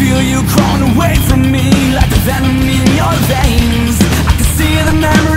feel you crawling away from me Like a venom in your veins. I can see the memory